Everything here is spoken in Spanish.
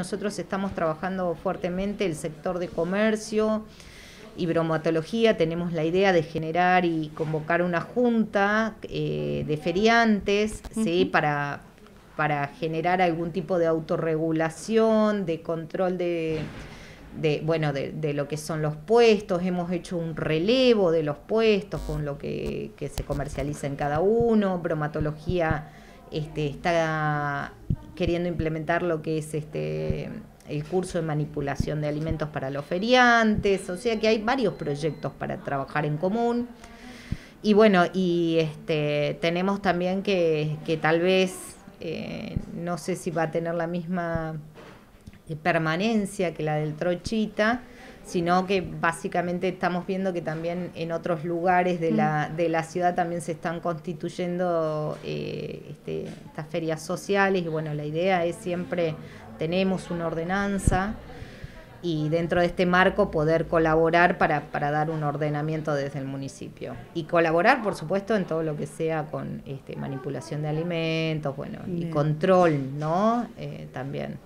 Nosotros estamos trabajando fuertemente el sector de comercio y bromatología. Tenemos la idea de generar y convocar una junta eh, de feriantes ¿sí? para, para generar algún tipo de autorregulación, de control de, de bueno de, de, lo que son los puestos. Hemos hecho un relevo de los puestos con lo que, que se comercializa en cada uno. Bromatología este, está queriendo implementar lo que es este el curso de manipulación de alimentos para los feriantes, o sea que hay varios proyectos para trabajar en común. Y bueno, y este tenemos también que, que tal vez, eh, no sé si va a tener la misma permanencia que la del Trochita, sino que básicamente estamos viendo que también en otros lugares de, la, mm. de la ciudad también se están constituyendo eh, este, estas ferias sociales y bueno, la idea es siempre, tenemos una ordenanza y dentro de este marco poder colaborar para, para dar un ordenamiento desde el municipio. Y colaborar, por supuesto, en todo lo que sea con este, manipulación de alimentos, bueno, y control, ¿no? Eh, también.